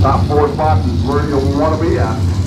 Top four spots is where you want to be at.